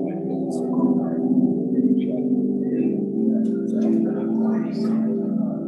Thank you.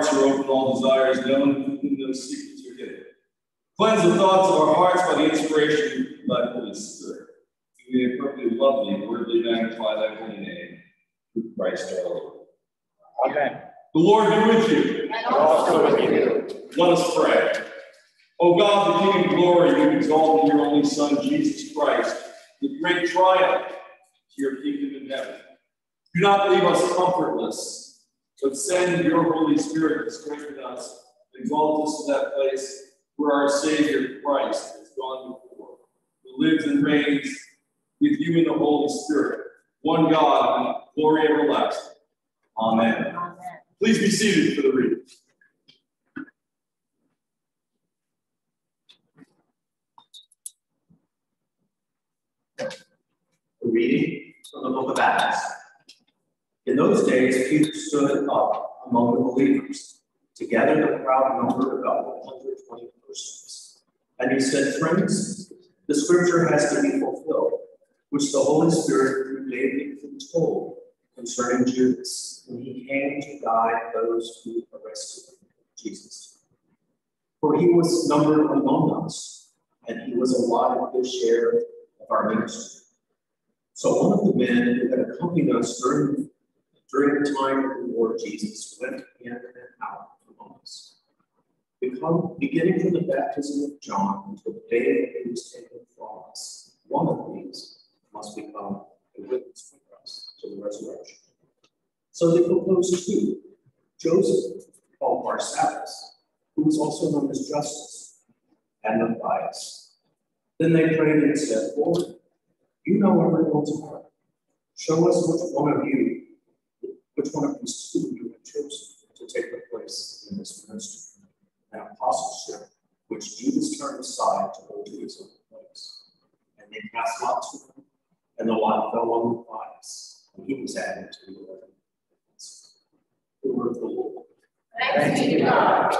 Hearts are open, all desires known, and no secrets are hidden. Cleanse the thoughts of our hearts by the inspiration of thy Holy Spirit. We may appropriately love thee, worthily magnify thy holy name, through Christ our Lord. Amen. The Lord be with you. And Also with you. Let us pray. O God, the King of glory, you exalted your only Son, Jesus Christ, with great triumph to your kingdom in heaven. Do not leave us comfortless, but send your Holy Spirit to strengthen us, and exalt us to that place where our Savior Christ has gone before, who lives and reigns with you in the Holy Spirit, one God, in glory everlasting. Amen. Please be seated for the reading. A reading from the book of Acts. In those days, Peter stood up among the believers, together the crowd numbered about 120 persons. And he said, Friends, the scripture has to be fulfilled, which the Holy Spirit through David foretold concerning Judas when he came to guide those who arrested Jesus. For he was numbered among us, and he was allotted his share of our ministry. So one of the men who had accompanied us during, during the time of the Lord Jesus went in and out among us. Become, beginning from the baptism of John until the day he was taken from us, one of these must become a witness for us to the resurrection. So they proposed two, Joseph, called Barsabbas, who was also known as Justus, and Matthias. Then they prayed and said, Lord, you know everyone's heart. Show us which one of you, which one of these two you have chosen to take the place in this ministry and apostleship, which Judas turned aside to hold to his own place. And they cast lots for him, and the lot fell on the Matthias, and he was added to the eleven. The word of the Lord. Thanks be to God.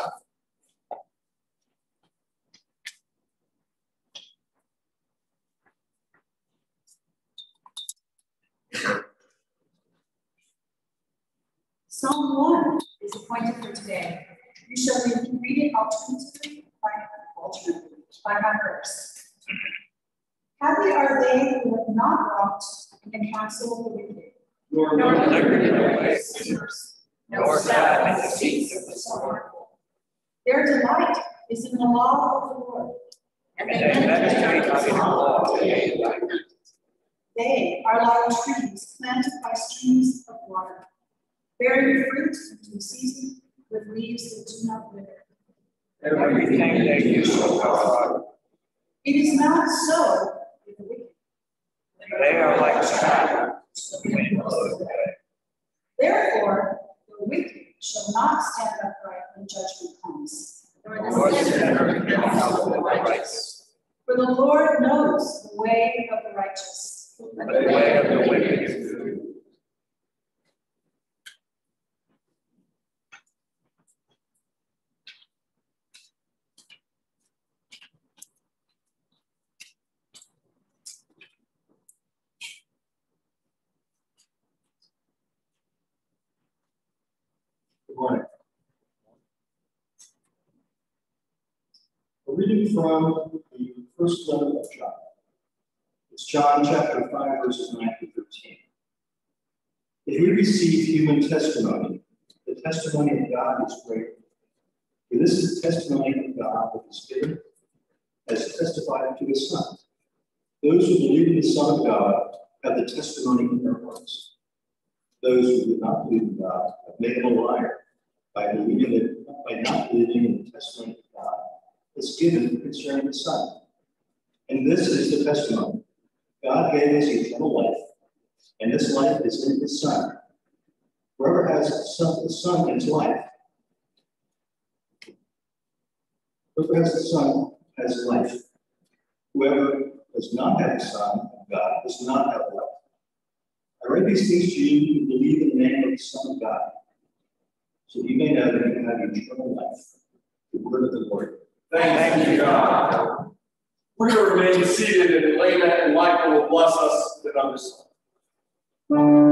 Psalm one is appointed for today. You shall read it alternatively by alternately by my verse. Happy are they who have not walked in the counsel of the wicked, Nor Nor will delivered in the I- way of sinners, nor sat in the seats of the scornful. their delight is in the law of the Lord. And they meditate on the law day and night. They are like trees planted by streams of water, bearing fruit in due season with leaves that do not wither. Everything they do shall prosper. It is not so with the wicked. They are like chaff when. Therefore, the wicked shall not stand upright when judgment comes. Nor Nor the sinner sinner in in the the counsel counsel of of the the righteous. righteous. For the Lord knows the way of the righteous. But the way of the wicked is good. Good morning. A reading from the first letter of John. It's John chapter five, verses nine to thirteen. If we receive human testimony, the testimony of God is great. For this is the testimony of God that the Spirit has testified to his Son. Those who believe in the Son of God have the testimony in their hearts. Those who do not believe in God have made him a liar by believing by not believing in the testimony that's given concerning the Son. And this is the testimony. God gave us eternal life, and this life is in his Son. Whoever has the Son, the Son has life. Whoever has the Son has life. Whoever does not have the Son of God does not have life. I write these things to you who believe in the name of the Son of God, so you may know that you have eternal life. The word of the Lord. Thanks be to God. We're going to remain seated and Elena and Michael will bless us with another song.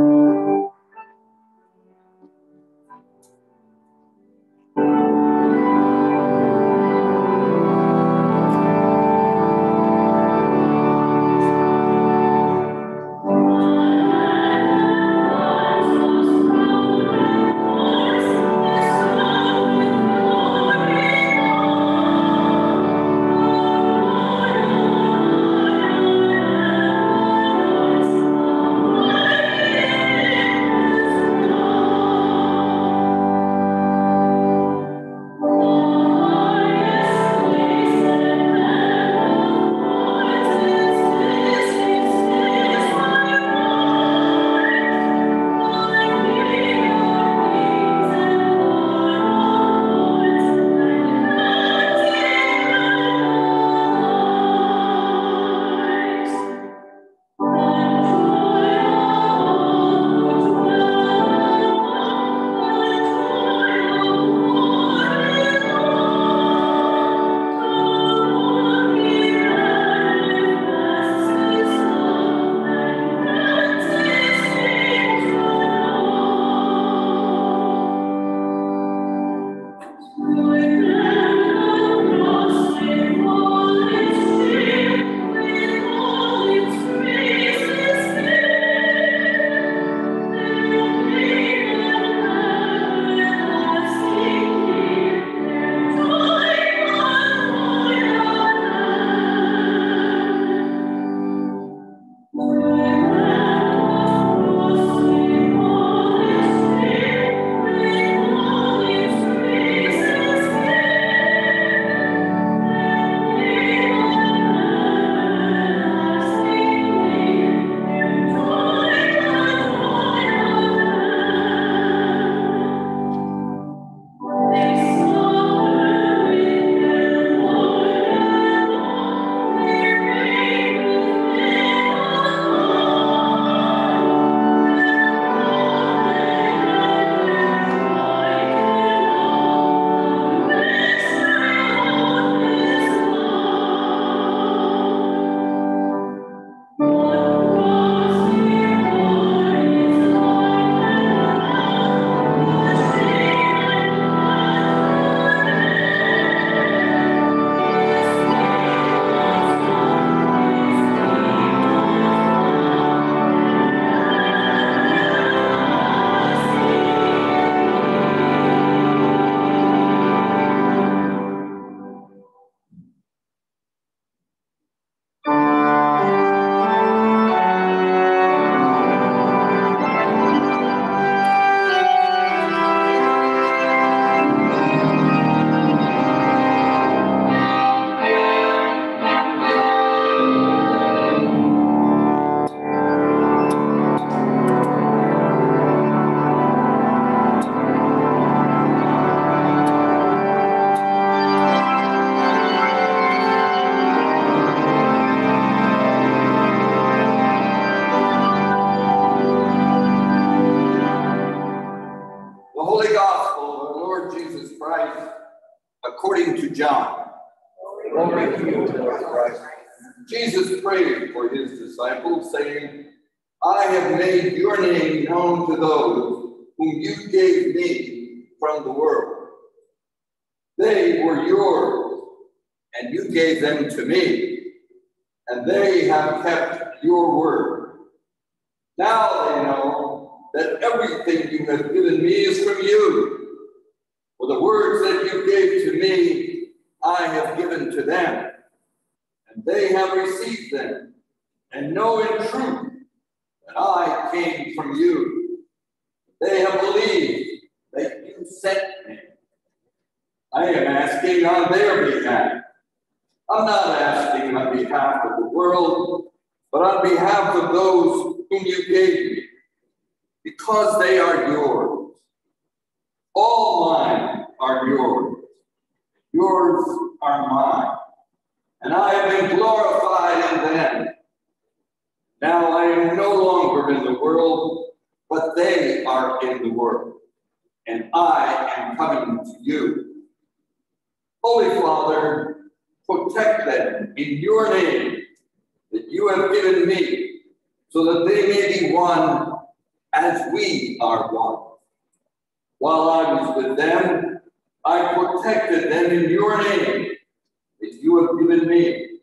Have given me.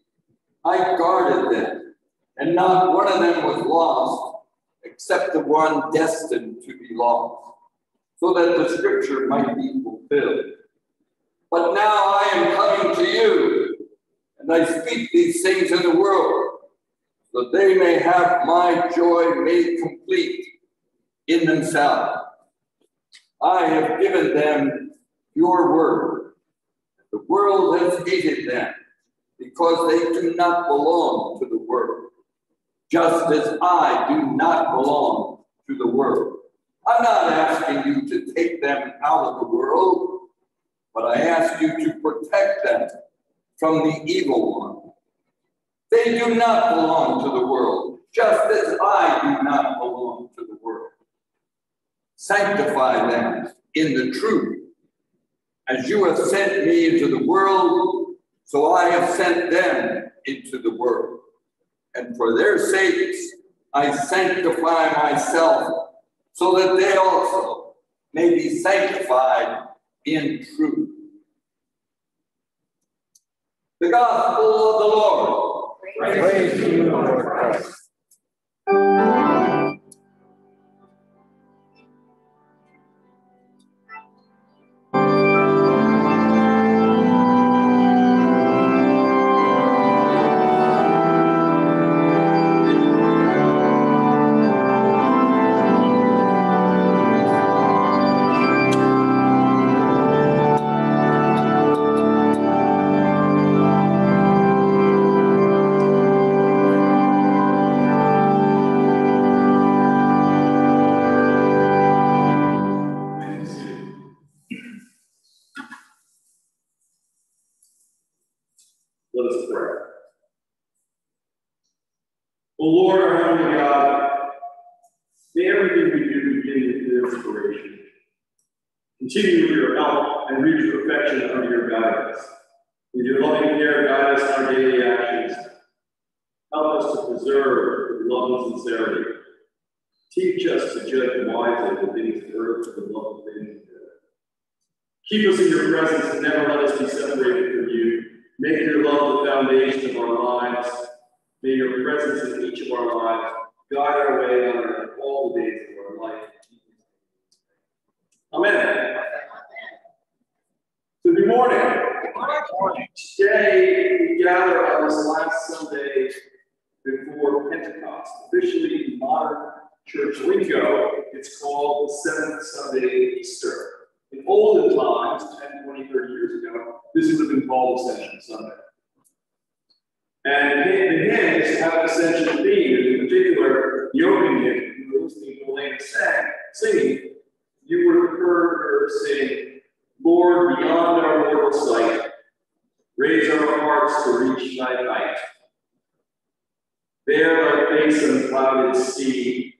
I guarded them, and not one of them was lost, except the one destined to be lost, so that the scripture might be fulfilled. But now I am coming to you, and I speak these things in the world, that they may have my joy made complete in themselves. I have given them your word. The world has hated them because they do not belong to the world, just as I do not belong to the world. I'm not asking you to take them out of the world, but I ask you to protect them from the evil one. They do not belong to the world, just as I do not belong to the world. Sanctify them in the truth. As you have sent me into the world, so I have sent them into the world. And for their sakes, I sanctify myself, so that they also may be sanctified in truth. The gospel of the Lord. Praise to you, Lord Christ. Foundation of our lives. May your presence in each of our lives guide our way on earth all the days of our life. Amen. So good morning. Today, we gather on this last Sunday before Pentecost, officially modern church lingo, it's called the seventh Sunday Easter. In olden times, 10, 20, 30 years ago, this would have been called Ascension Sunday. And the hymns have an ascension theme, and in particular, opening hymn, you were listening to Elena sang, singing, you would have heard her sing, Lord, beyond our mortal sight, raise our hearts to reach thy height. There thy face unclouded see,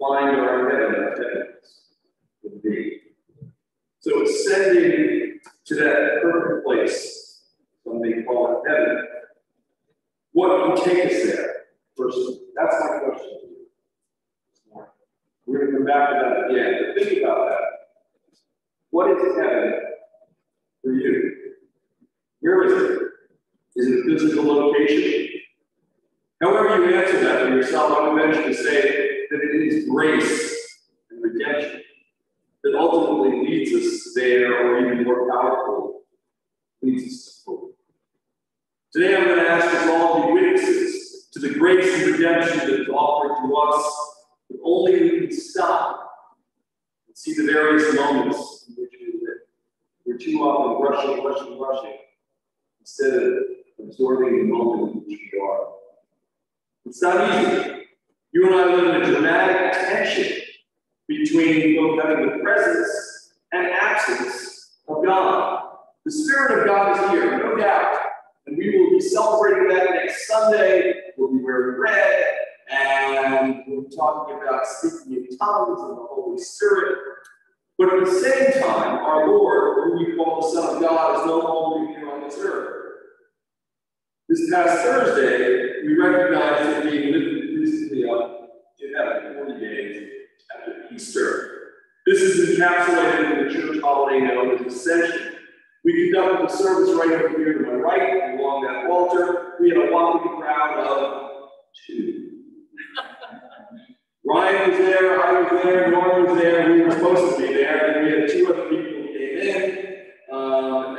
find our heaven of heavens with thee. So ascending to that perfect place, some may call it heaven, what will take us there? First, that's my question to you. We're going to come back to that again, but think about that. What is heaven for you? Where is it? Is it a physical location? However you answer that for yourself, I would venture to say that it is grace and redemption that ultimately leads us there, or even more powerful, leads us to hope. Today I'm going to ask us all to be witnesses to the grace and redemption that is offered to us, if only we can stop and see the various moments in which we live. We're too often rushing, rushing, rushing, instead of absorbing the moment in which we are. It's not easy. You and I live in a dramatic tension between both having the presence and absence of God. The Spirit of God is here, no doubt. And we will be celebrating that next Sunday. We'll be wearing red, and we'll be talking about speaking in tongues and the Holy Spirit. But at the same time, our Lord, who we call the Son of God, is no longer here on this earth. This past Thursday, we recognized it being recently up in heaven 40 days after Easter. This is encapsulated in the church holiday known as Ascension. We conducted the service right over here to my right, along that altar. We had a whopping crowd of two. Ryan was there, I was there, Norm was there, we were supposed to be there, and we had two other people who came in. Um,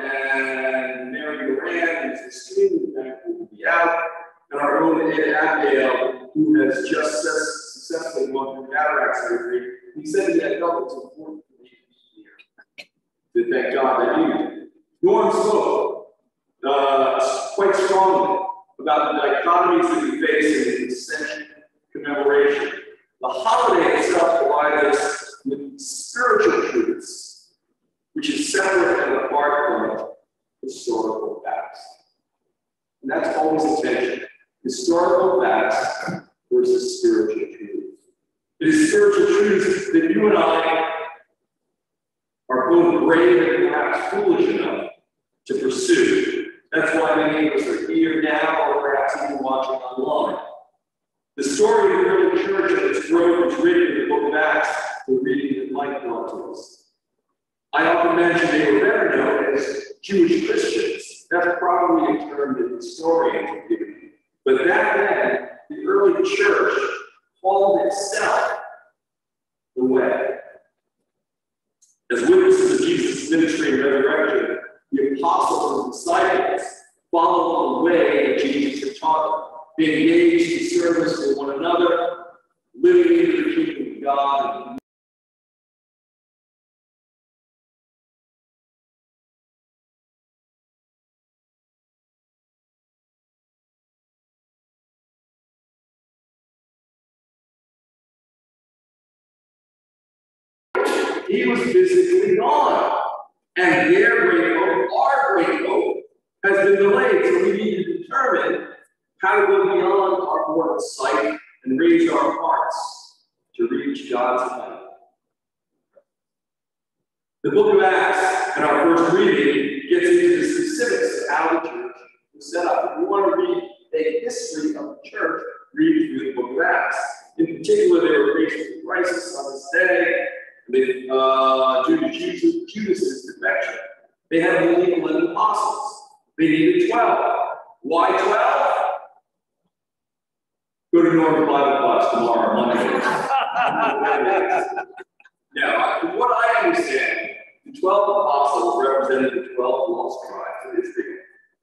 Go to Northern Bible class tomorrow, Monday. now, from what I understand, the 12 apostles represented the 12 lost tribes of Israel,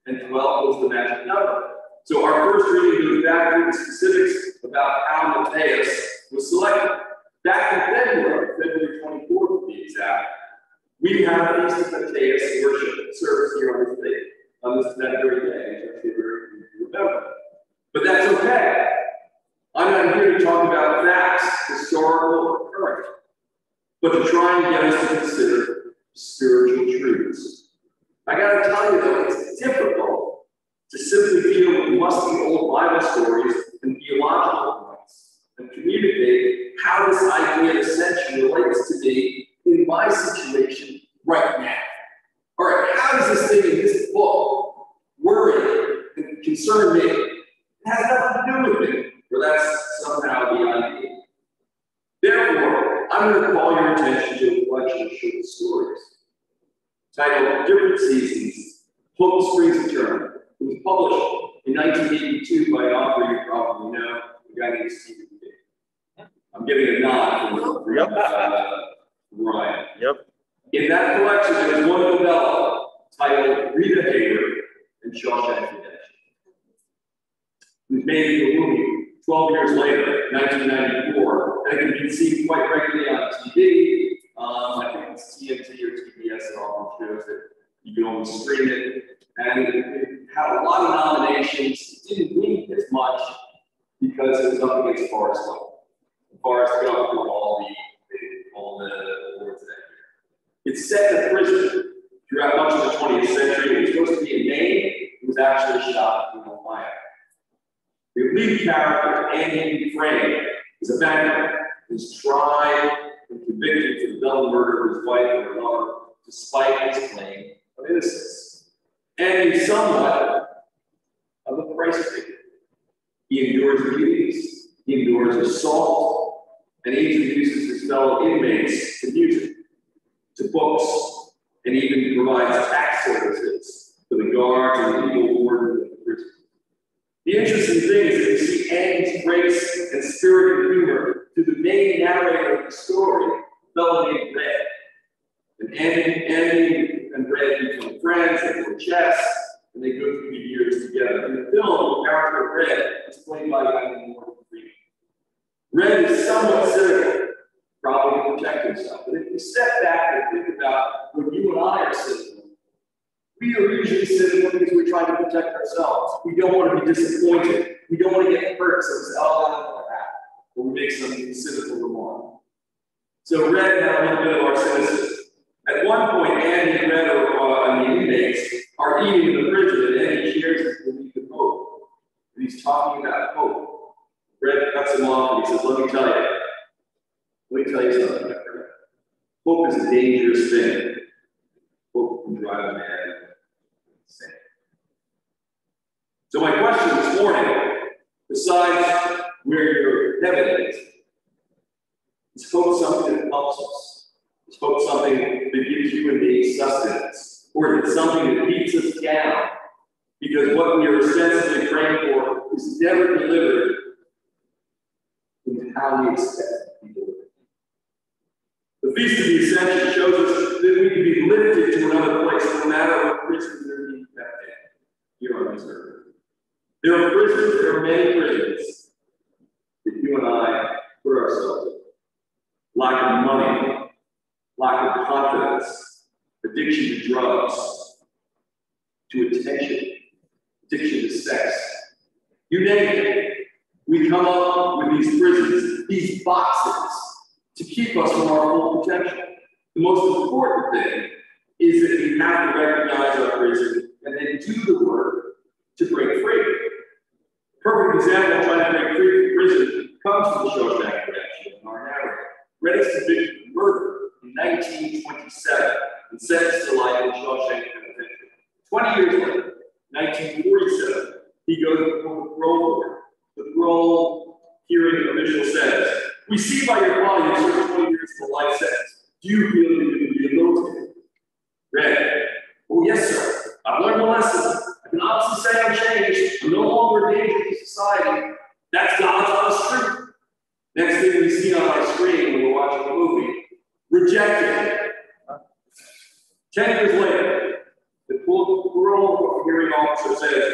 and 12 was the magic number. So our first reading goes back to the specifics about how Matthias was selected. Back in February, February 24th to be exact, we have a Feast of Matthias worship service here on this day, on this that very day, which sure you remember. But that's okay. I'm not here to talk about facts, historical, or current, but to try and get us to consider spiritual truths. I gotta tell you though, it's difficult to simply deal with musty old Bible stories and theological points and communicate how this idea of ascension relates to me in my situation right now. All right, how does this thing in this book worry and concern me? It has nothing to do with me or that's somehow the idea. Therefore, I'm going to call your attention to a collection of short stories titled Different Seasons, Hope Springs Eternal. It was published in 1982 by an author you probably know, a guy named Stephen King. I'm giving a nod from Yep. uh, Ryan. Yep. In that collection, there was one novella titled Rita Hayworth and Shawshank Redemption. It was made into a movie 12 years later, 1994, and it can be seen quite regularly on TV. Um, I think it's TNT or TBS that often shows it. You can always stream it. And it, it had a lot of nominations. It didn't win as much because it was up against Forrest Gump. Forrest Gump won all the, the all the awards that year. It's set a prison throughout much of the 20th century. It was supposed to be in Maine. It was actually shot in Ohio. The lead character, Andy Dufresne, is a banker who's tried and convicted for the double murder of his wife and her lover, despite his claim of innocence. And he's somewhat of a Christ figure. He endures abuse, he endures assault, and he introduces his fellow inmates to music, to books, and even provides tax services for the guards and legal wardens of the interesting thing is that we see Andy's grace and spirit and humor through the main narrator of the story, a fellow Red. And Andy, Andy and Red become friends, they play chess, and they go through the years together. In the film, the character Red is played by a guy named Morgan Freeman. Red is somewhat cynical, probably to protect himself. But if we step back and think about when you and I are cynical, we are usually cynical because we're trying to protect ourselves. We don't want to be disappointed. We don't want to get hurt, so say, oh, that's not that. Or we make some cynical remark. So Red had a little bit of our cynicism. At one point, Andy and Red are, and the inmates are eating in the prison, and Andy shares his belief in hope. And he's talking about hope. Red cuts him off and he says, let me tell you, let me tell you something. Hope is a dangerous thing. Hope can drive a man insane. So my question this morning, besides where your heaven is, is something that helps us? Is hope something that gives you me sustenance? Or is it something that beats us down? Because what we are ostensibly praying for is never delivered in how we expect to be delivered. The Feast of the Ascension shows us that we can be lifted to another place, no matter what we're being kept in here on this earth. There are prisons, there are many prisons that you and I put ourselves in. Lack of money, lack of confidence, addiction to drugs, to attention, addiction to sex. You name it. We come up with these prisons, these boxes, to keep us from our full potential. The most important thing is that we have to recognize our prison and then do the work to break free. Perfect example of trying to break free prison comes from the Shawshank Redemption in our narrative. Is convicted of murder in 1927 and sentenced to life in Shawshank Penitentiary. 20 years later, 1947, he goes before the parole board. The parole hearing official says, We see by your body you served 20 years to life sentence. Do you feel you can be rehabilitated? Red, oh yes, sir. I've learned a lesson. Say I'm changed. I'm no longer danger to society. That's God's honest truth. Next thing we see on our screen when we're watching a movie, rejected. Ten years later, the parole hearing officer says,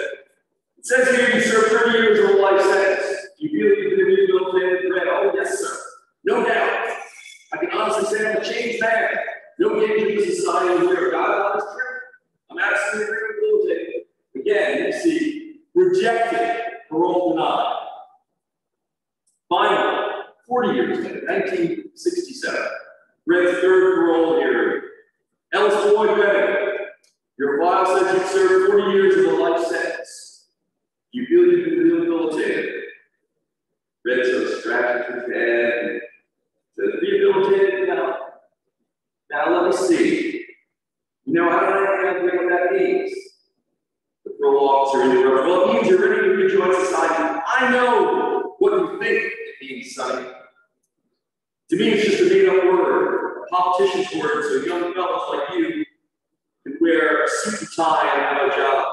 it says here you served 30 years of a life sentence. Do you you've been rehabilitated? Red, oh yes, sir. No doubt. I can honestly say I'm a changed man. No danger to society where God is true. I'm absolutely. Again, you see, rejected, parole denied. Finally, 40 years later, 1967, Red's third parole hearing. Ellis Boyd Bennett, your file says you served 40 years of a life sentence. You feel you've been rehabilitated. Red of scratches his head says, rehabilitated now. Now let me see. You know, I don't know what that means. Well, it means you're ready to rejoin society. I know what you think it means, Sonny. To me, it's just a made up word, a politician's word, so young fellows like you can wear a suit and tie and have a job.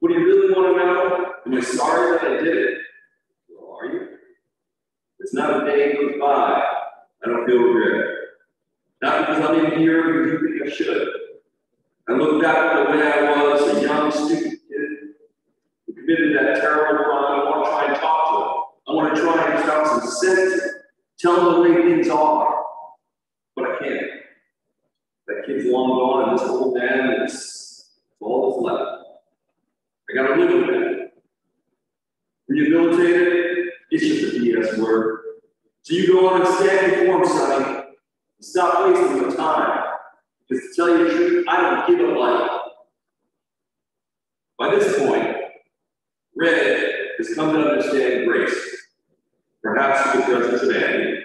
What do you really want to know? Am I sorry that I did it? Well, are you? It's not a day goes by, I don't feel regret. Not because I'm in here because you think I should. I look back at the way I was, stupid kid who committed that terrible crime. I want to try and talk to him. I want to try and talk some sense. Tell him the way things are. But I can't. That kid's long gone, and this old man is all that's left. I gotta live with that. Rehabilitated, it's just a BS word. So you go on and stand before him, Sonny. Stop wasting your time. Because to tell you the truth, I don't give a light. By this point, Red has come to understand grace, perhaps because it's an enemy,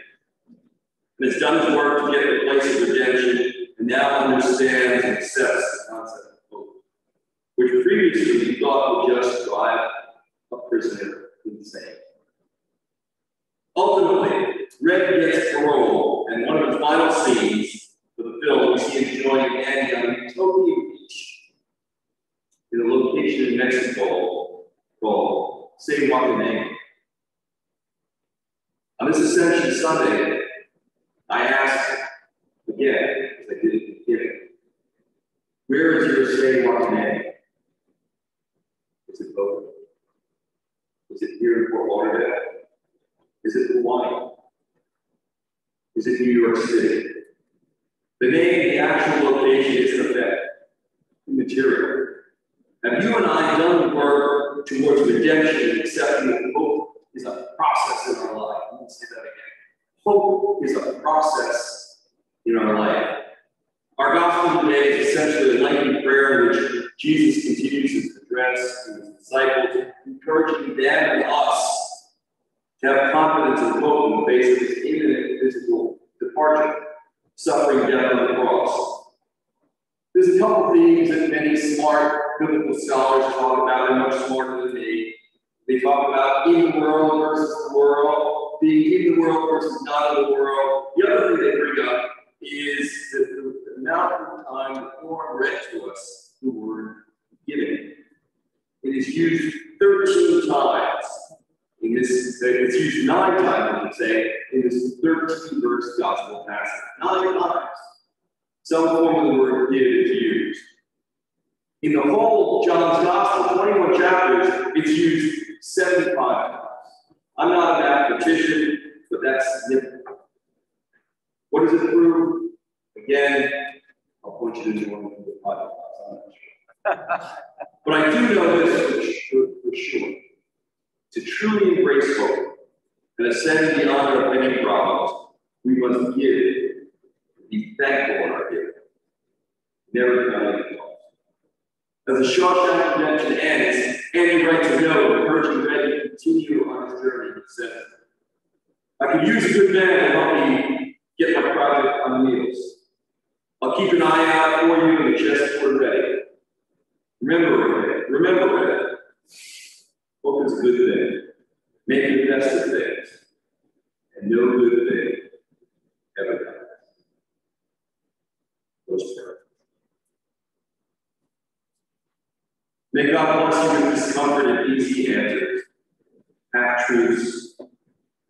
and has done his work to get to the place of redemption, and now understands and accepts the concept of hope, which previously he thought would just drive a prisoner insane. Ultimately, Red gets parole, and one of the final scenes for the film, we see him joining Andy on Utopia Beach in a location in Mexico called San Joaquin. On this Ascension Sunday, I asked again, as I did at the beginning, where is your San Joaquin? Is it both? Is it here in Fort Lauderdale? Is it Hawaii? Is it New York City? The name, the actual location is the fact, immaterial. Have you and I done the work towards redemption and accepting that hope is a process in our life? Let me say that again. Hope is a process in our life. Our gospel today is essentially a lengthy prayer in which Jesus continues his address to his disciples, encouraging them and us to have confidence and hope in the face of this imminent physical departure, suffering death on the cross. There's a couple themes that many smart biblical scholars talk about, and much smarter than me. They talk about in the world versus the world, being in the world versus not in the world. The other thing they bring up is the, the, amount of time the Quran read to us the word giving. It is used 13 times in this, it's used nine times, I would say, in this 13 verse gospel passage. Nine times. Some form of the word give is used. In the whole John's gospel, 21 chapters, it's used 75 times. I'm not a mathematician, but that's significant. What does it prove? Again, I'll point you to one of the Bible. But I do know this for sure, for sure. To truly embrace hope and ascend the honor of many problems, we must give, be thankful in our giving. Never cost. As the Shawshank Redemption ends, Andy writes a note encouraging Red to continue on his journey. He says, I could use a good man to help me get my project on the wheels. I'll keep an eye out for you in the chessboard ready. Remember, remember, Hope is a good thing. Make the best of things. And no good thing ever comes. Let's. May God bless you with this comfort and easy answers, half truths, and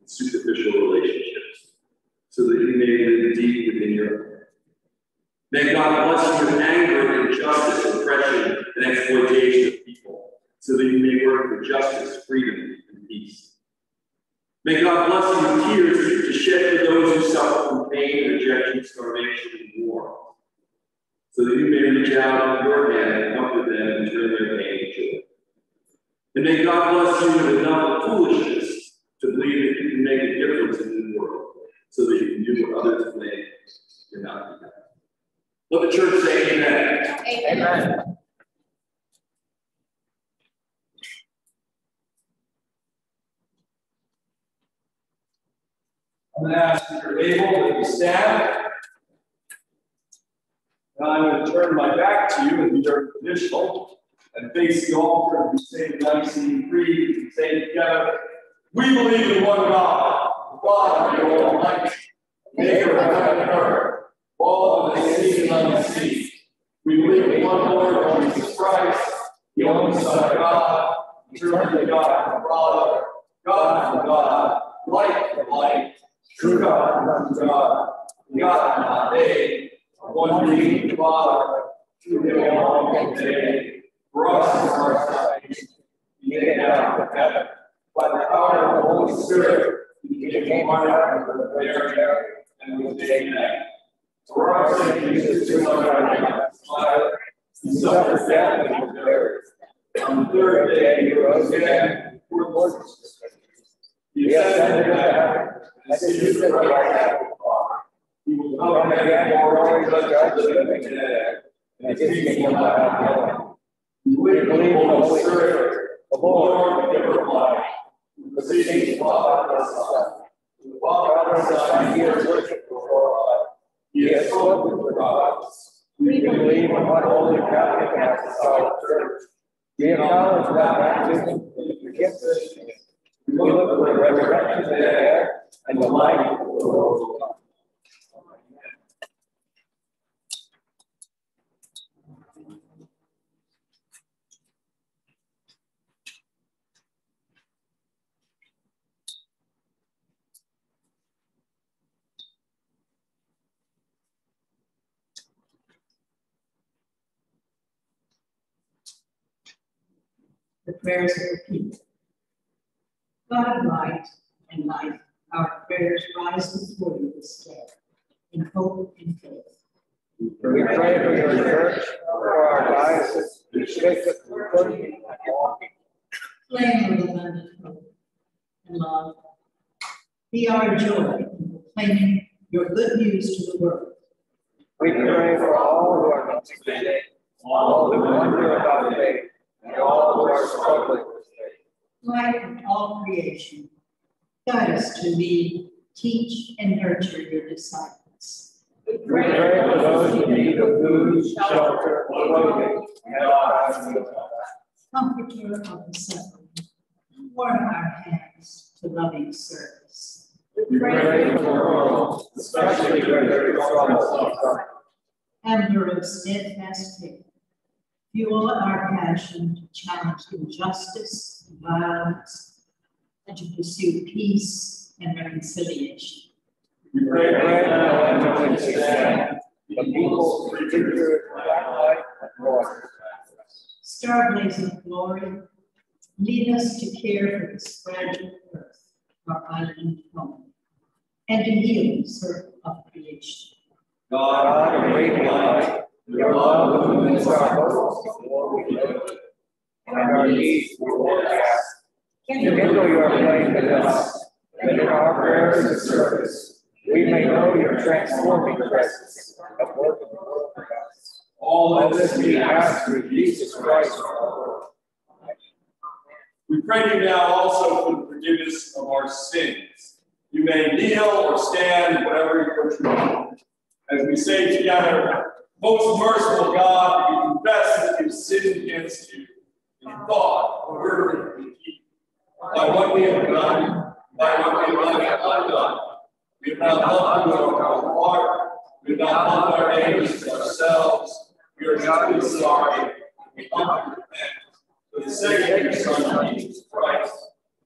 superficial relationships, so that you may live deep within your heart. May God bless you with anger, injustice, oppression, and exploitation of people so that you may work for justice, freedom, and peace. May God bless you with tears to shed for those who suffer from pain, rejection, starvation, and war, so that you may reach out with your hand and comfort them and turn their pain to joy. And may God bless you with enough foolishness to believe that you can make a difference in the world, so that you can do what others claim you're not doing. Let the church say amen. Amen. I'm going to ask if you're able to stand. And I'm going to turn my back to you and be very traditional. and face the altar, we say the Nicene Creed, say together, we believe in one God, the Father, the Almighty, maker of heaven and earth, all of the sea and unseen. We believe in one Lord Jesus Christ, the only Son of God, eternally God and Father, God from God, light from light, true God from God, God not made, eh, one being Father, through him all and for our salvation. Came down from heaven, by the power of the Holy Spirit, he became one of the Mary, and was taken out. For our sake, Jesus on our life, he suffered death and was buried. On the third day, he rose again, for the Lord's. He ascended heaven, and seated at the right hand the the and the and. We believe in the Holy Spirit, the Lord, the giver of life, God and the. The Father and the Son, he is before. We believe in one holy Catholic and apostolic church. We acknowledge that baptism is the resurrection of the dead and the life of the the prayers of the people. God of light and life, our prayers rise before you this day in hope and faith. We pray for your church, for our diocese, bishop, clergy, and people. Flame of abundant hope and love. Be our joy in proclaiming your good news to the world. We pray for all who are not today, all who wonder about faith, and all who are struggling with faith. Light of all creation, guide us to lead, teach, and nurture your disciples. We pray for those in need of food, shelter, clothing, and hospital. Comforter of the suffering, warm our hands to loving service. We pray for the world, especially where there is trouble. Of steadfast faith, fuel our passion to challenge injustice and violence, and to pursue peace and reconciliation. We pray Pray for that when we stand, the people's future black and water. Star blaze of glory, lead us to care for this fragile earth, our island home, and to heal the circle of creation. God great light, your love illumines our hearts before we it, and our needs before ask. Kindle your flame within us, that in our prayers and service, we may know your transforming presence at work in the world for us. All this we ask through Jesus Christ our Lord. We pray you now also for the forgiveness of our sins. You may kneel or stand, whatever your choice. As we say together, most merciful God, we confess that we've sinned against you in thought, word, and deed. By what we have done, by what we have undone. We have not loved our heart. We have not loved our neighbors as ourselves. We are truly sorry. We humbly repent. For the sake of your Son, Jesus Christ,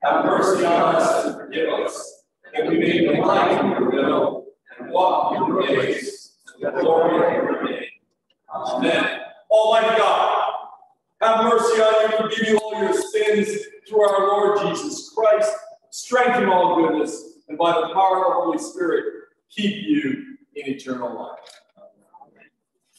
have mercy on us and forgive us, that we may delight in your will and walk in your ways to the glory of your name. Amen. Almighty God, have mercy on you, forgive you all your sins through our Lord Jesus Christ, strengthen all goodness, and by the power of the Holy Spirit, keep you in eternal life.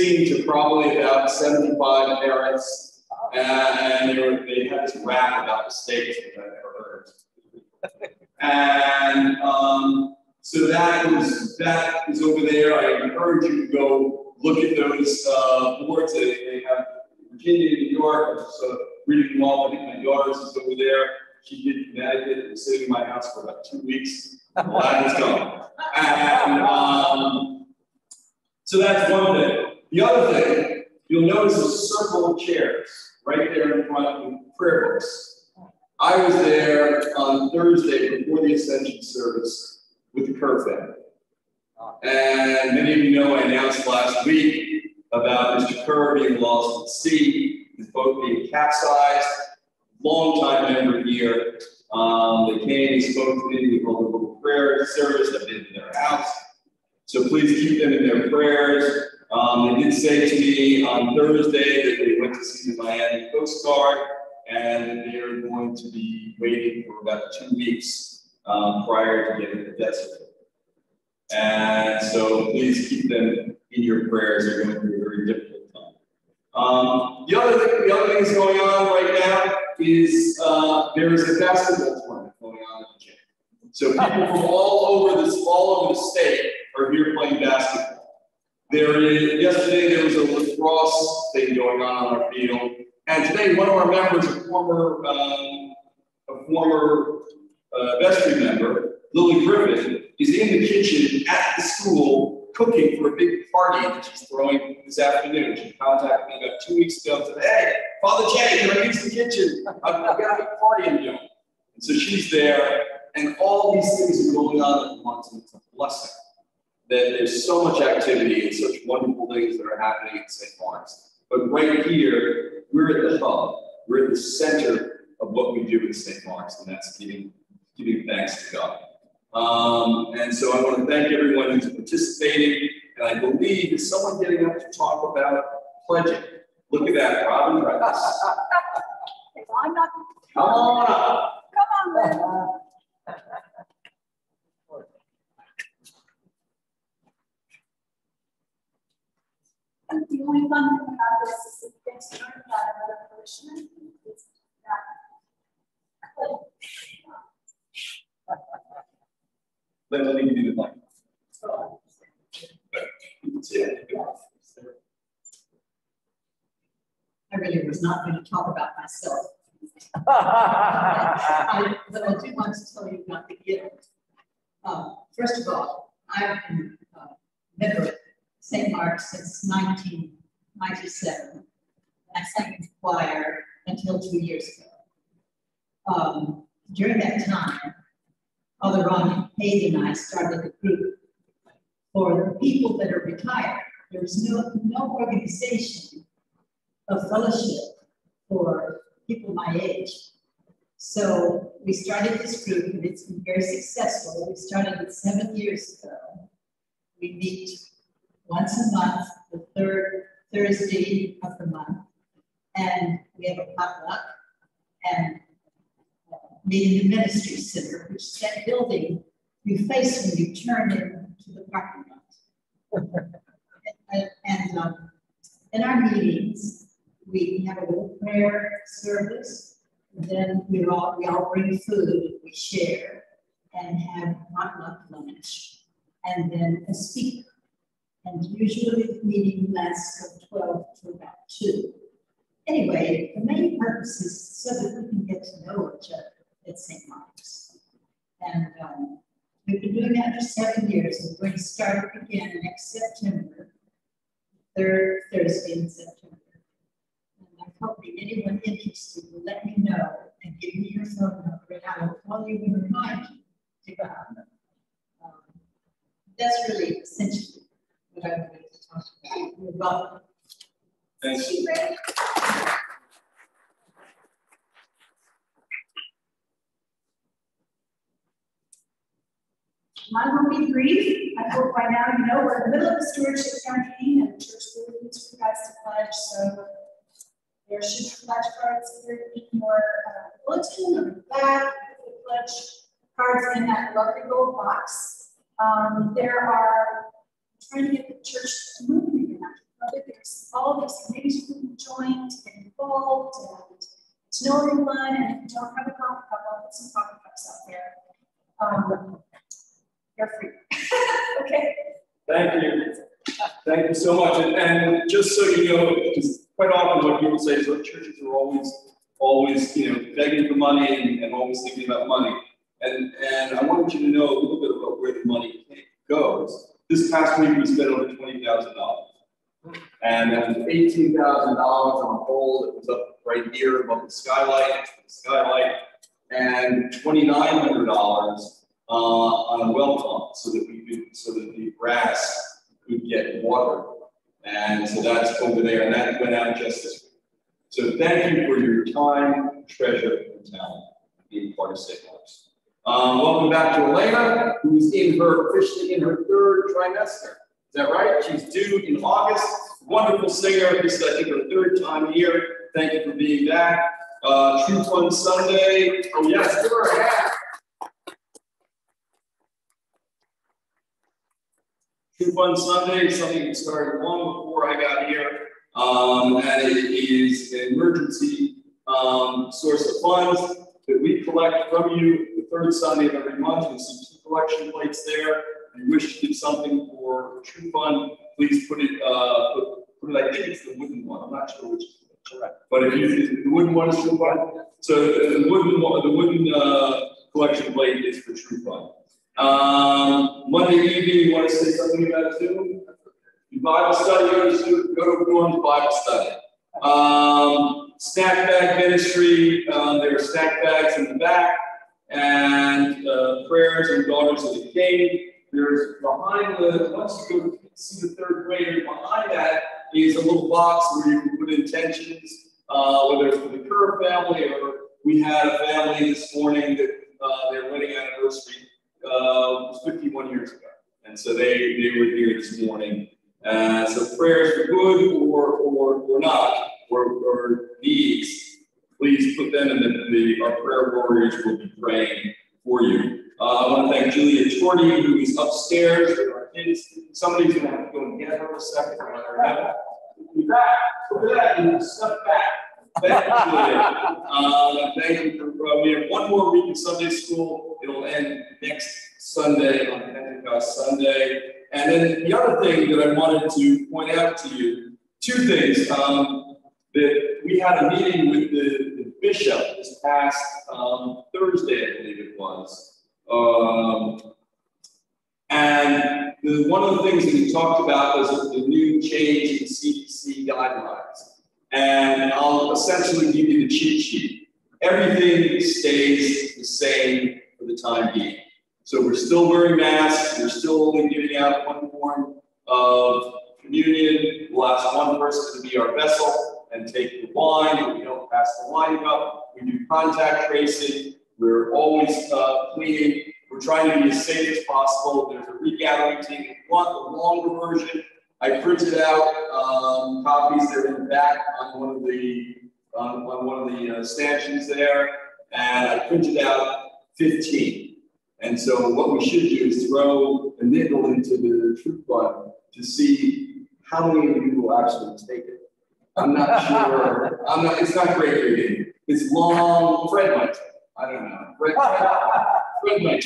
to probably about 75 parents, and they were they had this rap about the states which I never heard. And um, so that was that is over there. I encourage you to go look at those uh, boards. They, they have Virginia, New York, so reading them. I think my daughter's is over there. She did Connecticut and was sitting in my house for about two weeks. Well, that was gone. And um, so that's one thing. The other thing, you'll notice a circle of chairs right there in front with prayer books. I was there on Thursday before the Ascension service with the Kerr family. And many of you know I announced last week about Mr. Kerr being lost at sea, his boat being capsized, longtime member here. Um, they came, he spoke to me, we held a prayer service, I've been to their house. So please keep them in their prayers. Um, they did say to me on Thursday that they went to see the Miami Coast Guard and they are going to be waiting for about two weeks um, prior to getting the death certificate. And so please keep them in your prayers. They're going through a very difficult time. Um, the other thing, the other things going on right now is uh, there is a basketball tournament going on in the gym. So people from all over this, all over the state are here playing basketball. There is, yesterday there was a lacrosse thing going on on our field, and today one of our members, a former, um, a former uh, vestry member, Lily Griffin, is in the kitchen at the school cooking for a big party that she's throwing this afternoon. She contacted me about two weeks ago and said, "Hey, Father Jay, can I use the kitchen? I've, got a big party I'm doing." And so she's there, and all these things are going on at once, and it's a blessing that there's so much activity and such wonderful things that are happening in St. Mark's. But right here, we're at the hub, we're at the center of what we do in St. Mark's, and that's giving, giving thanks to God. Um, and so I want to thank everyone who's participating, and I believe is someone getting up to talk about pledging. Look at that, Robin not, Come on up. come on, Lynn. And the only fun thing about this is it gets to learn about another parishioner. It's not- Let let me give you the mic. I really was not going to talk about myself. I- But I do want to tell you about the gift. Um, First of all, I've been a member of St. Mark's since nineteen ninety-seven. I sang in choir until two years ago. Um, During that time, Father Ron Hayes and I started a group for people that are retired. There was no, no organization of fellowship for people my age. So we started this group and it's been very successful. We started it seven years ago. We meet once a month, the third Thursday of the month. And we have a potluck and meeting the ministry center, which is that building you face when you turn into the parking lot. And, and, um, in our meetings, we have a little prayer service. and Then we all, we all bring food, we share and have potluck lunch. And then a speaker. And usually meeting lasts from twelve to about two. Anyway, the main purpose is so that we can get to know each other at St. Mark's. And, um, we've been doing that for seven years, we're going to start again next September, third Thursday in September. And I'm hoping anyone interested will let me know and give me your phone number, and I will call you and remind you to come. Um, That's really essentially welcome. Thanks. Mine will be brief. I hope by now you know we're in the middle of the stewardship campaign and the church really needs for guys to pledge, so there should be pledge cards here in your uh, bulletin or the back, the pledge cards in that lovely gold box. Um, there are, trying to get the church move again. But There's all these things you can join to get involved and to know everyone. and if you don't have a coffee cup, I'll put some coffee cups out there. Um, you're free. Okay, Thank you. Thank you so much. And, and just so you know, quite often what people say is that churches are always, always, you know, begging for money and, and always thinking about money. And, and I wanted you to know a little bit about where the money goes. This past week, we spent over twenty thousand dollars. And that was eighteen thousand dollars on a pole that was up right here above the skylight, the skylight. And twenty-nine hundred dollars uh, on a well pump so that we could, so that the grass could get water. And so that's over there, and that went out just this week. So thank you for your time, treasure, and talent, being part of Harbors. Um, welcome back to Elena, who's in her, officially in her third trimester. Is that right? She's due in August. Wonderful singer. This is, I think, her third time here. Thank you for being back. Uh, True Fun Sunday. Oh, yes, give her a hand. True Fun Sunday is something that started long before I got here. Um, and it is an emergency um, source of funds that we collect from you third Sunday of every month. You see two collection plates there. If you wish to do something for True Fun, please put it, uh, put, put it, I think it's the wooden one. I'm not sure which. is Correct. But if you, the wooden one is True Fun. So the wooden, one- the wooden, uh, collection plate is for True Fun. Um, Monday evening, you want to say something about Zoom? Bible study, go to Zoom, go to Bible study. Um, snack bag ministry, uh, there are snack bags in the back. And, uh, prayers and daughters of the king. There's behind the, once you go see the third grader, behind that is a little box where you can put intentions, uh, whether it's for the Kerr family or we had a family this morning that, uh, their wedding anniversary uh, was 51 years ago. And so they, they were here this morning. Uh, so prayers for good or, or, or not, or, or needs, please put them in the, the, our prayer warriors will be praying for you. Uh, I want to thank Julia Torney, who is upstairs with our kids. Somebody's going to have to go and get her a second. Be back. Look at that. Step back. Thank you, Julia. Uh, thank you for, uh, we have one more week of Sunday school. It'll end next Sunday on Pentecost Sunday. And then the other thing that I wanted to point out to you, two things. Um, that we had a meeting with the bishop this past um, Thursday, I believe it was. Um, and the, one of the things that he talked about was the new change in CDC guidelines. And I'll essentially give you the cheat sheet. Everything stays the same for the time being. So we're still wearing masks, we're still only giving out one form of communion. We'll ask one person to be our vessel and take the wine, and we don't pass the wine cup. We do contact tracing, we're always uh, cleaning. We're trying to be as safe as possible. There's a regathering team. If you want the longer version, I printed out um, copies. They're in the back on one of the on, on one of the uh, stanchions there, and I printed out 15. And so what we should do is throw a nickel into the troop fund to see how many of you will actually take it. I'm not sure. I'm not. It's not great reading. It's long. Fred might. I don't know. Fred, Fred might.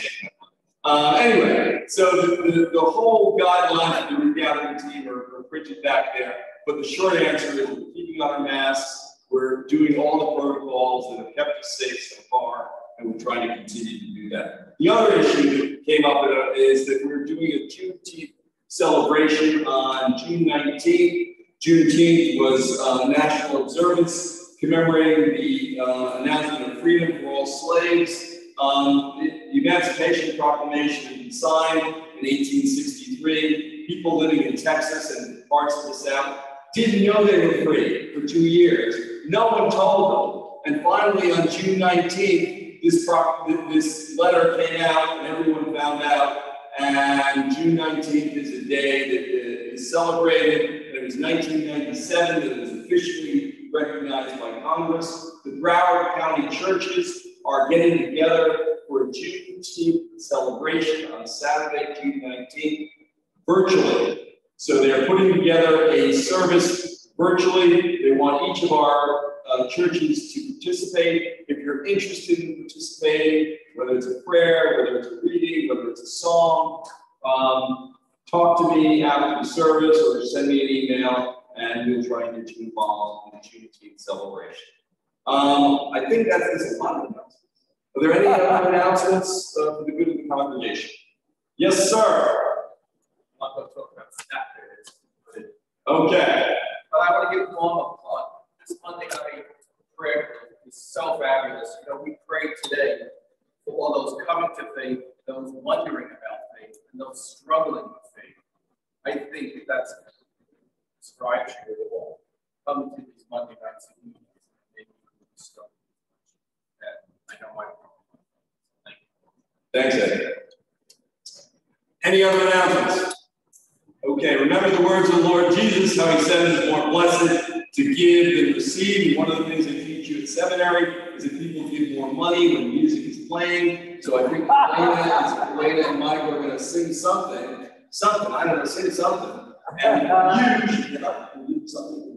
Uh, anyway, so the, the, the whole guidelines for the regathering team are, are printed back there. But the short answer is we're keeping on our masks. We're doing all the protocols that have kept us safe so far. and we're trying to continue to do that. The other issue that came up uh, is that we're doing a Juneteenth celebration on June nineteenth. Juneteenth was uh, national observance commemorating the uh, announcement of freedom for all slaves. Um, the Emancipation Proclamation had been signed in eighteen sixty-three. People living in Texas and parts of the South didn't know they were free for two years. No one told them. And finally, on June nineteenth, this pro, this letter came out and everyone found out. And June nineteenth is a day that is celebrated. Was nineteen ninety-seven that it was officially recognized by Congress. The Broward County churches are getting together for a Juneteenth celebration on Saturday, June nineteenth, virtually. So they're putting together a service virtually. They want each of our uh, churches to participate. If you're interested in participating, whether it's a prayer, whether it's a reading, whether it's a song, um, talk to me after the service or send me an email and we'll try and get you involved in the Juneteenth celebration. Um, I think that's, lot of announcements. Are there any other announcements uh, for the good of the congregation? Yes, sir. I'm not gonna talk about snap periods, but it- Okay. but I want to give Mom a plug. This Monday night prayer is so fabulous. You know, we pray today for all those coming to faith, those wondering about faith, and those struggling with. I think that that's scripture of all. Coming to these Monday nights and meetings, maybe we can start. And I know I. Thank you. Thanks, Ed. Any other announcements? Okay, remember the words of the Lord Jesus, how he said it is more blessed to give than receive. One of the things they teach you at seminary is that people give more money when music is playing. So I think Elena, Elena and Mike are gonna sing something, something, I don't know, sing something. And you should get up and do something.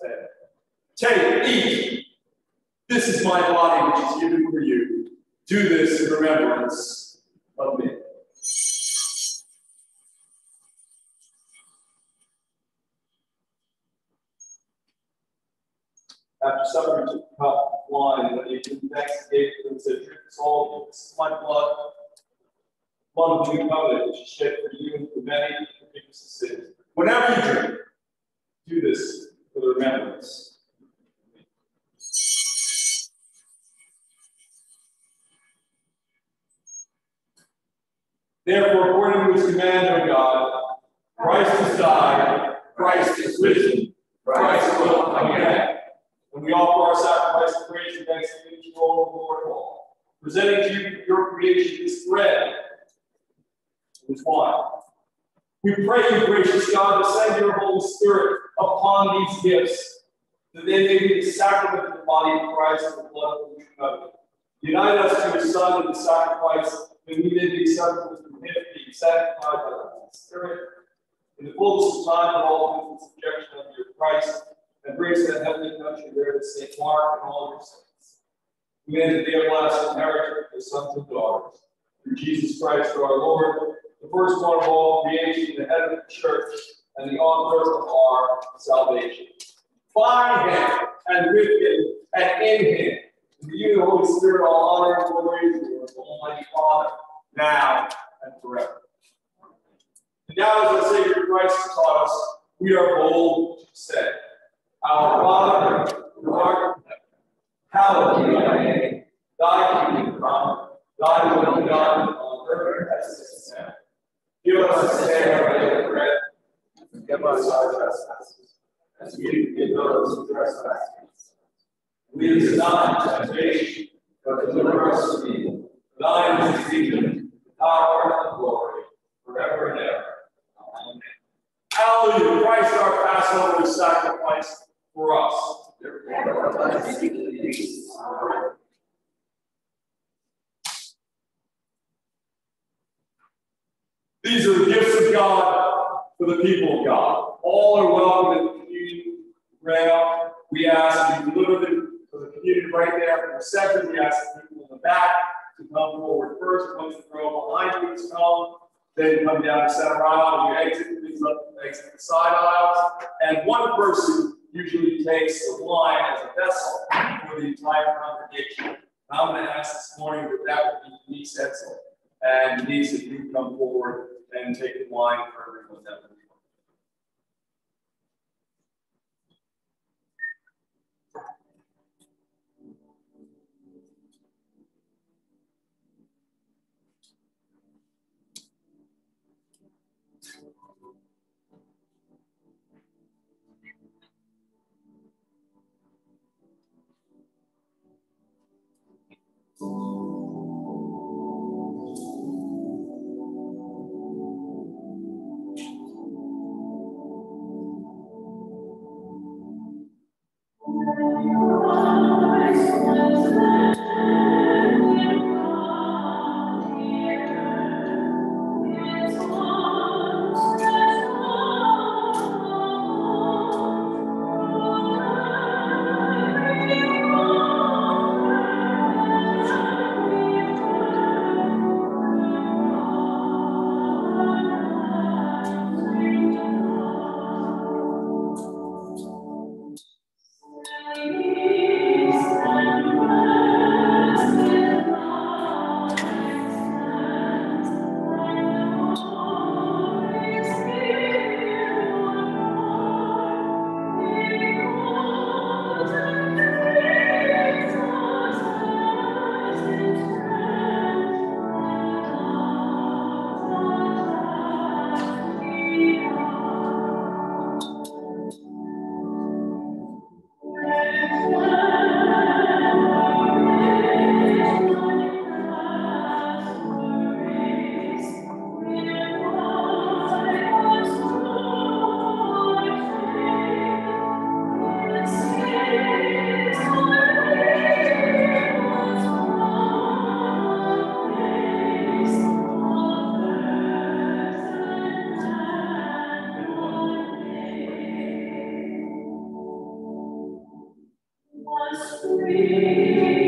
Said, Take, eat. This is my body which is given for you. Do this in remembrance of me. After supper, he took a cup of wine, when he thanks, he gave said, Drink this all. This is my blood, blood of the new covenant, which is shed for you and for many for forgiveness of sins. Whenever you drink, do this for the remembrance. Therefore, according to his command, O God, Christ has died, Christ is risen, Christ will come again. When we offer our sacrifice of praise and thanksgiving to O Lord of all, presenting to you your creation this bread and this wine. We pray you, gracious God, to send your Holy Spirit upon these gifts, that they may be the sacrament of the body of Christ and the blood of the new covenant. Unite us to your Son in the sacrifice, that we may be acceptable to him, being sanctified by the Holy Spirit, in the fullness of time, for all things in subjection under your Christ, and brings that heavenly country there to St. Mark and all your saints. We may the everlasting heritage of the sons and daughters. Through Jesus Christ our Lord, the firstborn of all creation, the head of the church, and the author of our salvation. By him, and with him, and in him, to you, the Holy Spirit, all honor and glory is yours, Almighty Father, now and forever. And now, as our Savior Christ has taught us, we are bold to say, Our Father, who art in heaven, hallowed be thy name. Thy kingdom come, thy will be done on earth as it is in heaven. Give us this day our daily bread, and forgive us our trespasses, as we forgive those who trespass against us. Lead us not into temptation, but deliver us from evil. Thine is the kingdom, the power, and the glory, forever and ever. Amen. Hallelujah. Christ our Passover is sacrificed for us. These are the gifts of God for the people of God. All are welcome in the communion ground. We ask you deliver them for the communion right there for the second. We ask the people in the back to come forward first. Once the row behind you is come, then come down the center aisle. And you exit, please let exit the side aisles. And one person usually takes the wine as a vessel for the entire congregation. I'm going to ask this morning that that would be Denise Etzel. And Denise, if you come forward and take the wine for everyone that me.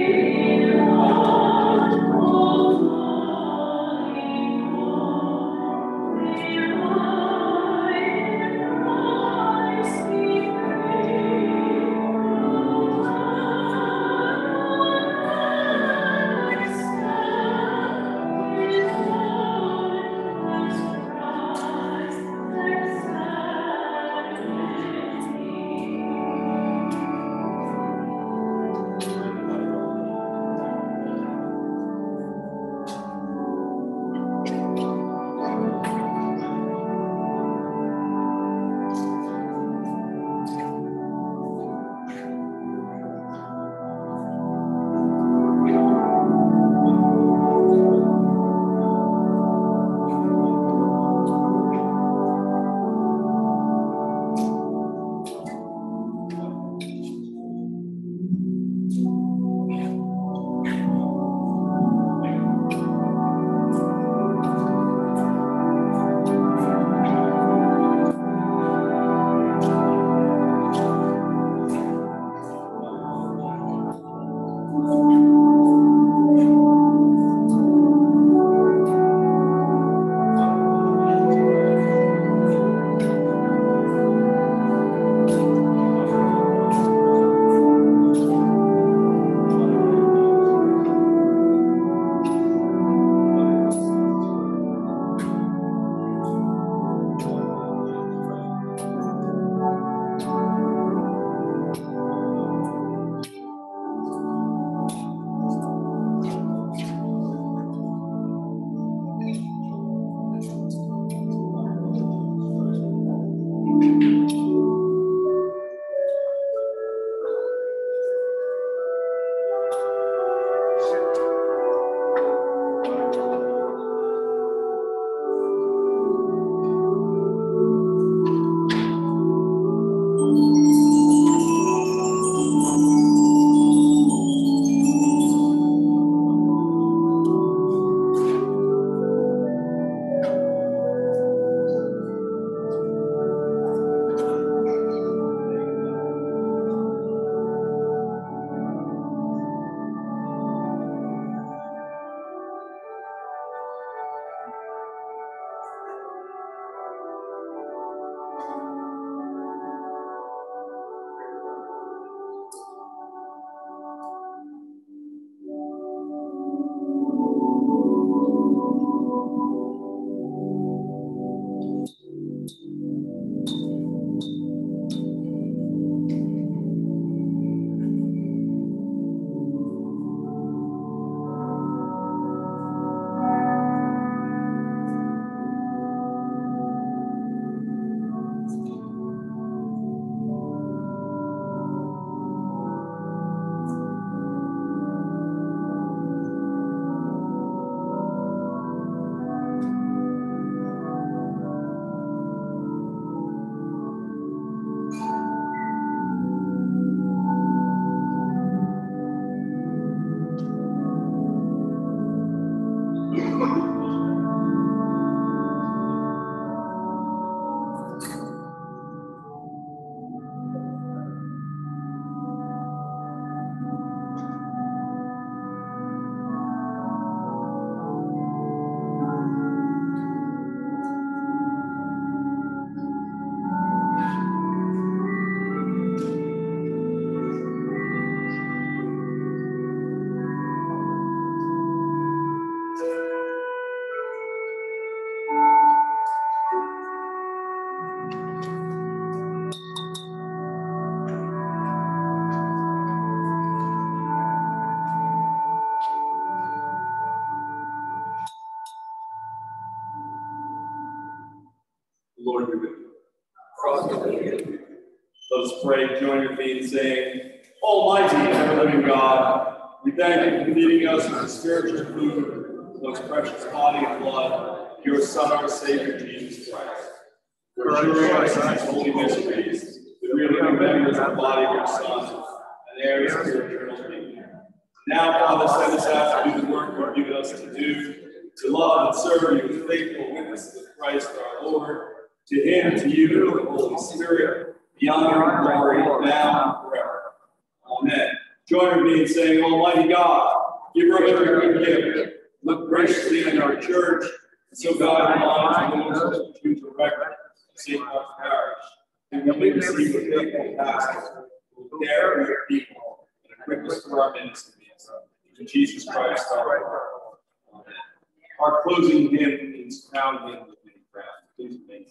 pray, join your feet, saying, Almighty and ever-living God, we thank you for feeding us with the spiritual food, most precious body and blood, your Son, our Savior, Jesus. In saying, Almighty God, give us your gift. Look graciously on our church, so God honor to the future record, St. Paul's Parish. And we may receive a faithful pastor who will care for your people and equip us for our ministries. In Jesus Christ, our Lord. Amen. Our closing hymn is hymn with many crowns. Please remain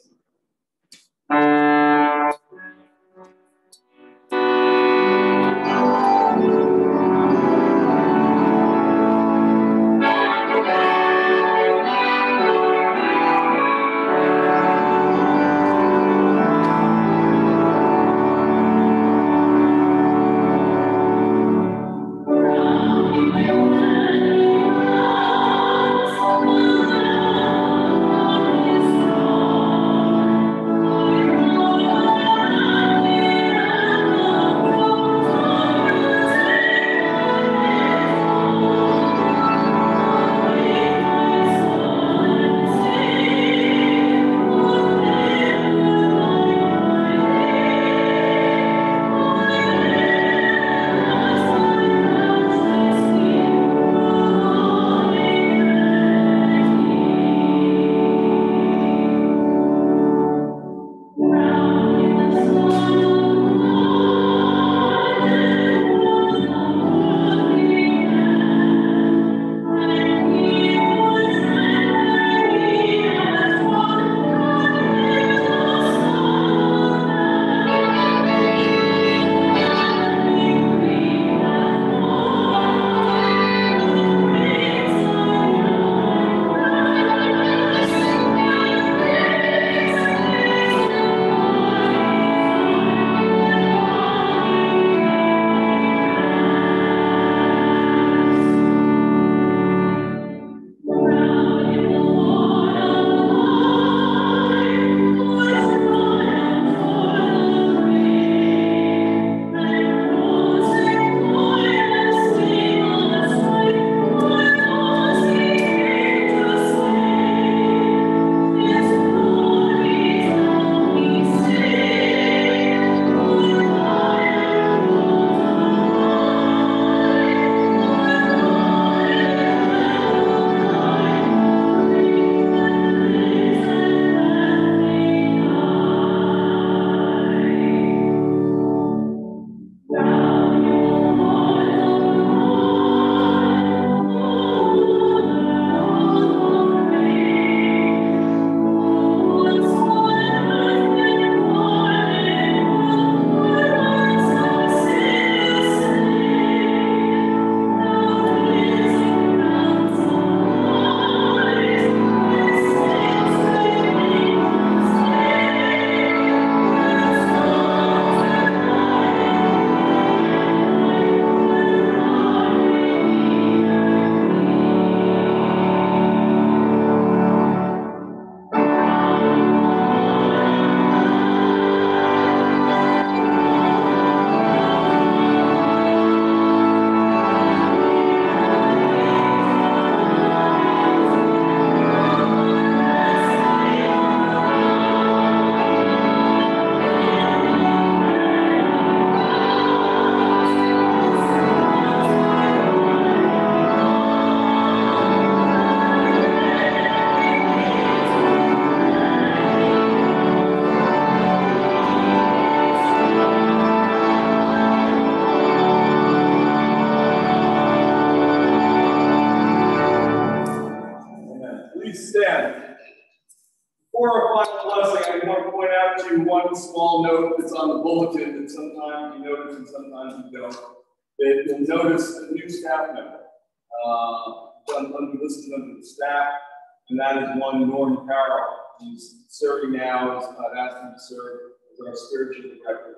serving now, as I've asked him to serve as our spiritual director.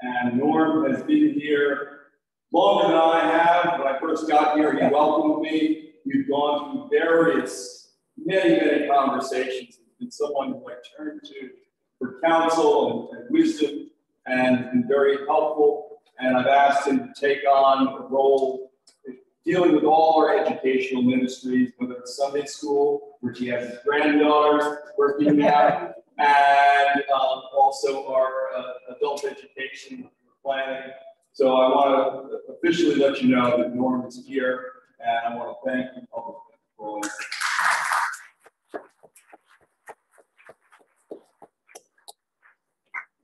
And Norm has been here longer than I have. When I first got here, he welcomed me. We've gone through various, many, many conversations. He's been someone who I turn to for counsel and, and wisdom and been very helpful. And I've asked him to take on a role dealing with all our educational ministries, whether it's Sunday school, which he has granddaughters working now, and um, also our uh, adult education planning So I want to officially let you know that Norm is here, and I want to thank you publicly for all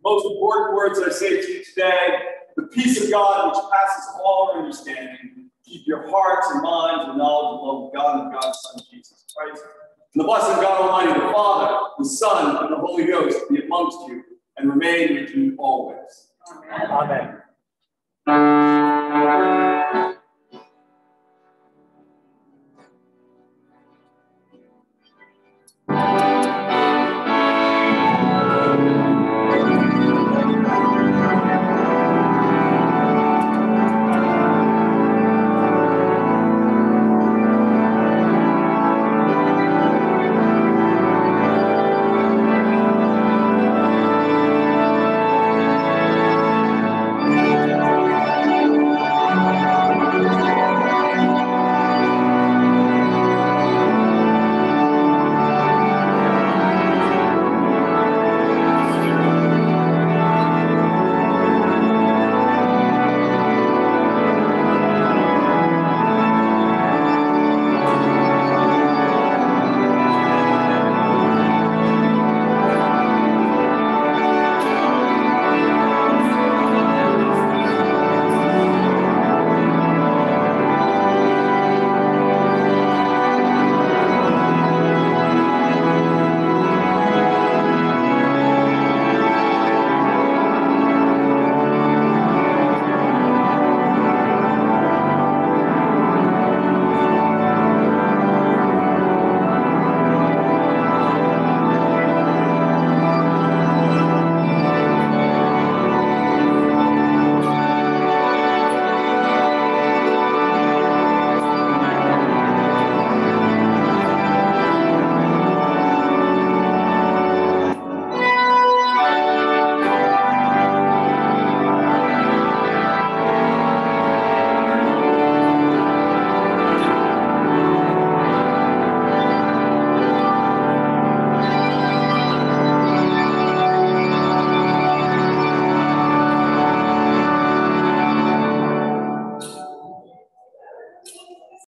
Most important words I say to you today, the peace of God which passes all understanding, keep your hearts and minds in knowledge and love of God and God's Son, Jesus Christ. And the blessed God Almighty, the Father, the Son, and the Holy Ghost be amongst you and remain with you always. Amen.